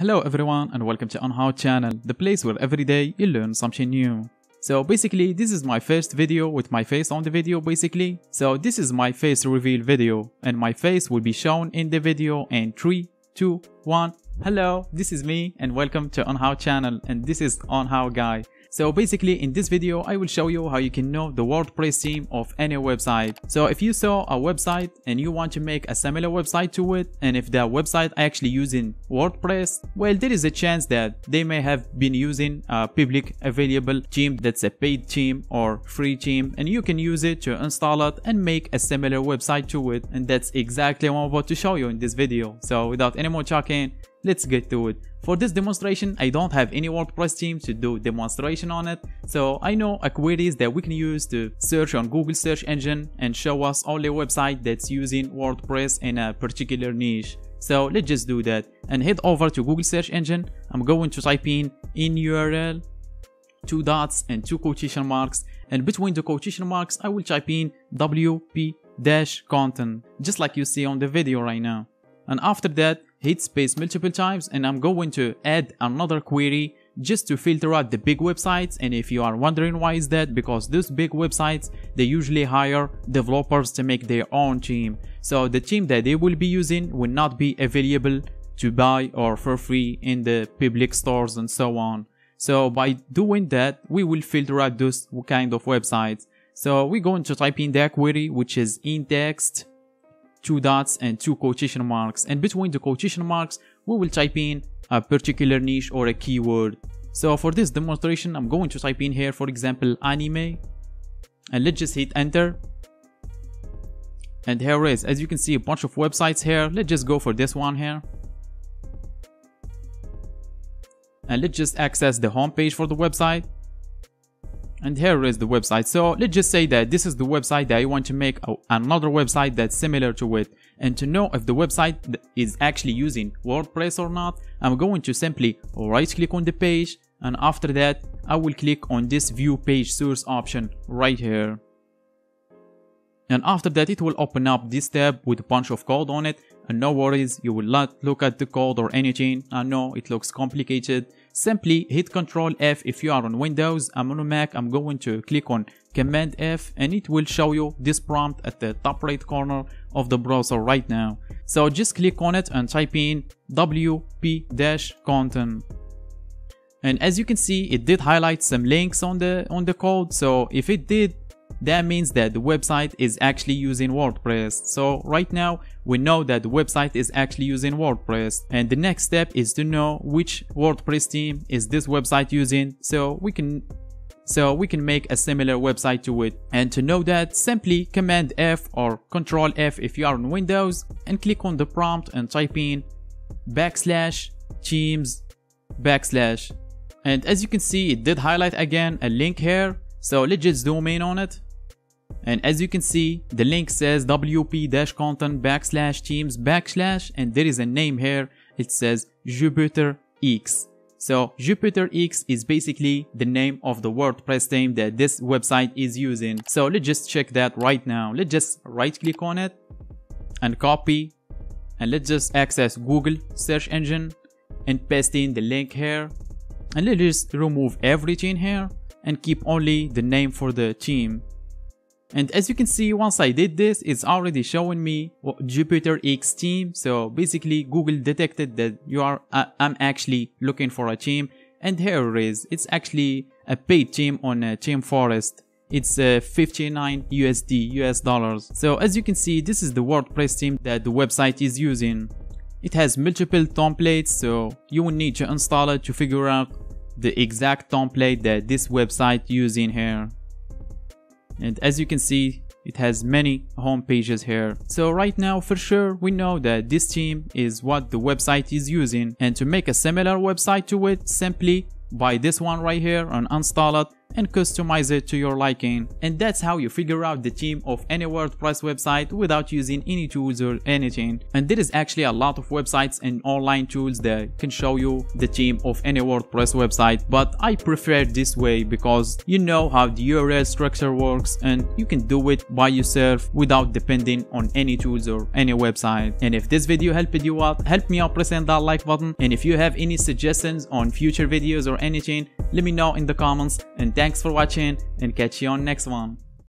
Hello everyone and welcome to OnHow channel, the place where every day you learn something new. So basically this is my first video with my face on the video basically. So this is my face reveal video and my face will be shown in the video in 3, 2, 1. Hello, this is me and welcome to OnHow channel and this is OnHow guy. So basically in this video I will show you how you can know the WordPress theme of any website. So if you saw a website and you want to make a similar website to it and if that website actually using WordPress, well there is a chance that they may have been using a public available theme that's a paid theme or free theme and you can use it to install it and make a similar website to it and that's exactly what I'm about to show you in this video. So without any more talking, let's get to it. For this demonstration, I don't have any WordPress theme to do demonstration on it, so I know a queries that we can use to search on Google search engine and show us only website that's using WordPress in a particular niche. So let's just do that and head over to Google search engine. I'm going to type in in URL, two dots and two quotation marks and between the quotation marks I will type in wp-content just like you see on the video right now. And after that hit space multiple times and I'm going to add another query just to filter out the big websites. And if you are wondering why is that because those big websites they usually hire developers to make their own theme. So the theme that they will be using will not be available to buy or for free in the public stores and so on. So by doing that we will filter out those kind of websites. So we're going to type in that query which is in text two dots and two quotation marks. And between the quotation marks we will type in a particular niche or a keyword. So for this demonstration i'm going to type in here for example anime. And let's just hit enter. And here is as you can see a bunch of websites here. Let's just go for this one here. And let's just access the home page for the website and here is the website. So let's just say that this is the website that I want to make another website that's similar to it. And to know if the website is actually using WordPress or not I'm going to simply right click on the page. And after that I will click on this view page source option right here. And after that it will open up this tab with a bunch of code on it. And no worries you will not look at the code or anything. I know it looks complicated simply hit Ctrl F if you are on Windows. I'm on a Mac. I'm going to click on Command F and it will show you this prompt at the top right corner of the browser right now. So just click on it and type in wp-content. And as you can see, it did highlight some links on the on the code. So if it did, that means that the website is actually using WordPress. So right now we know that the website is actually using WordPress. And the next step is to know which WordPress theme is this website using so we can so we can make a similar website to it. And to know that simply command F or control F if you are on Windows and click on the prompt and type in backslash themes backslash. And as you can see it did highlight again a link here. So let's just zoom in on it and as you can see, the link says wp-content backslash themes backslash and there is a name here. It says Jupiter X. So Jupiter X is basically the name of the WordPress theme that this website is using. So let's just check that right now. Let's just right click on it and copy and let's just access Google search engine and paste in the link here and let's just remove everything here and keep only the name for the theme and as you can see, once I did this, it's already showing me Jupiter X theme. So basically Google detected that you are, uh, I'm actually looking for a theme. And here it is. It's actually a paid theme on uh, ThemeForest. It's uh, 59 USD, US dollars. So as you can see, this is the WordPress theme that the website is using. It has multiple templates, so you will need to install it to figure out the exact template that this website is using here and as you can see it has many home pages here. So right now for sure we know that this theme is what the website is using and to make a similar website to it simply buy this one right here and install it and customize it to your liking. And that's how you figure out the theme of any WordPress website without using any tools or anything. And there is actually a lot of websites and online tools that can show you the theme of any WordPress website, but I prefer this way because you know how the URL structure works and you can do it by yourself without depending on any tools or any website. And if this video helped you out, help me out pressing that like button. And if you have any suggestions on future videos or anything, let me know in the comments. And thanks for watching and catch you on next one.